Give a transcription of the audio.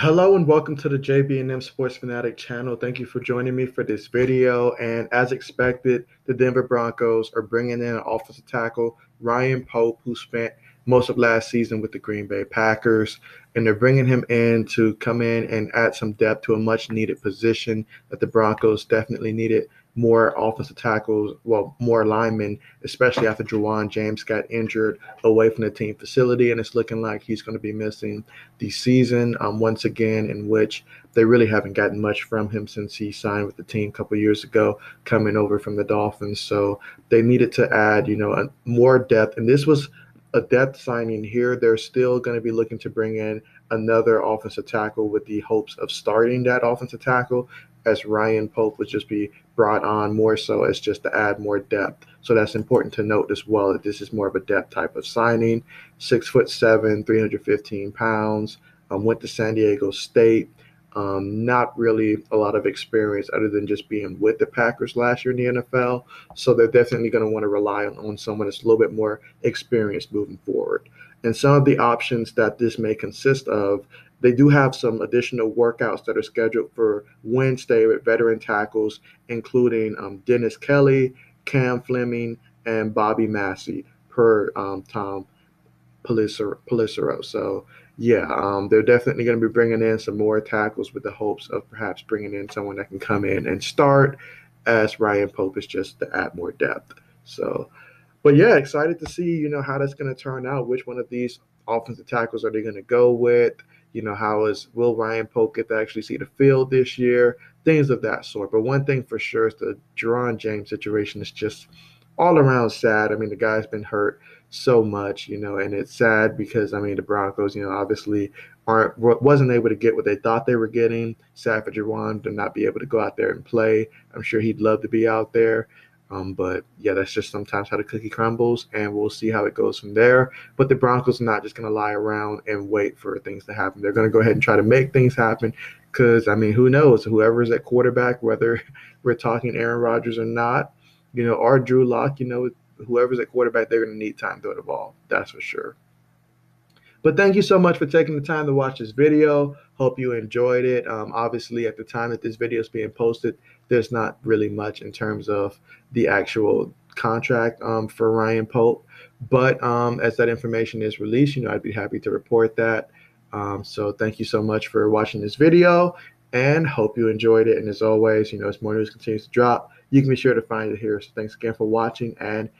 Hello and welcome to the JB&M Sports Fanatic channel. Thank you for joining me for this video. And as expected, the Denver Broncos are bringing in an offensive tackle, Ryan Pope, who spent most of last season with the Green Bay Packers. And they're bringing him in to come in and add some depth to a much needed position that the Broncos definitely needed more offensive tackles, well, more linemen, especially after Ja'Wuan James got injured away from the team facility. And it's looking like he's going to be missing the season um, once again, in which they really haven't gotten much from him since he signed with the team a couple years ago, coming over from the Dolphins. So they needed to add, you know, more depth. And this was a depth signing here. They're still going to be looking to bring in another offensive tackle with the hopes of starting that offensive tackle as Ryan Pope would just be brought on more so as just to add more depth. So that's important to note as well that this is more of a depth type of signing. Six foot seven, 315 pounds. Um, went to San Diego State. Um, not really a lot of experience other than just being with the Packers last year in the NFL. So they're definitely going to want to rely on, on someone that's a little bit more experienced moving forward. And some of the options that this may consist of they do have some additional workouts that are scheduled for Wednesday with veteran tackles, including um, Dennis Kelly, Cam Fleming, and Bobby Massie, per um, Tom Pelissero. So, yeah, um, they're definitely going to be bringing in some more tackles with the hopes of perhaps bringing in someone that can come in and start as Ryan Pope is just to add more depth. So, but yeah, excited to see, you know, how that's going to turn out. Which one of these offensive tackles are they going to go with? You know, how is will Ryan Pope get to actually see the field this year? Things of that sort. But one thing for sure is the Ja'Wuan James situation is just all around sad. I mean, the guy's been hurt so much, you know, and it's sad because I mean the Broncos, you know, obviously aren't wasn't able to get what they thought they were getting. Sad for Ja'Wuan to not be able to go out there and play. I'm sure he'd love to be out there. Um, but yeah, that's just sometimes how the cookie crumbles, and we'll see how it goes from there. But the Broncos are not just going to lie around and wait for things to happen. They're going to go ahead and try to make things happen. Because I mean, who knows? Whoever's at quarterback, whether we're talking Aaron Rodgers or not, you know, or Drew Lock, you know, whoever's at quarterback, they're going to need time to throw the ball. That's for sure. But thank you so much for taking the time to watch this video. Hope you enjoyed it. Um, obviously, at the time that this video is being posted, there's not really much in terms of the actual contract um, for Ryan Pope. But um, as that information is released, you know, I'd be happy to report that. Um, so thank you so much for watching this video and hope you enjoyed it. And as always, you know, as more news continues to drop, you can be sure to find it here. So thanks again for watching and